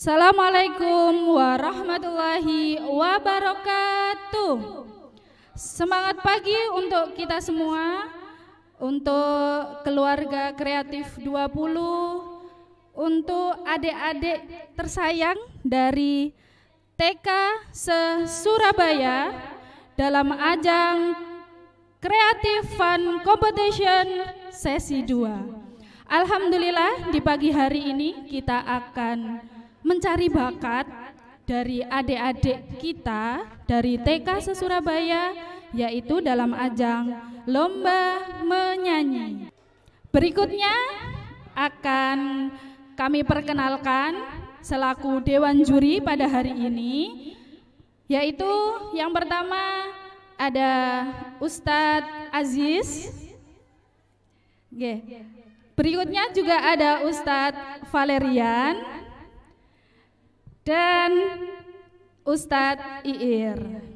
Assalamualaikum warahmatullahi wabarakatuh. Semangat pagi untuk kita semua, untuk keluarga kreatif 20, untuk adik-adik tersayang dari TK se Surabaya dalam ajang Creative Fun Competition sesi 2. Alhamdulillah di pagi hari ini kita akan mencari bakat dari adik-adik kita dari TK se-Surabaya yaitu dalam ajang lomba menyanyi. Berikutnya akan kami perkenalkan selaku dewan juri pada hari ini yaitu yang pertama ada Ustadz Aziz. Berikutnya juga ada Ustadz Valerian dan Ustadz Iir.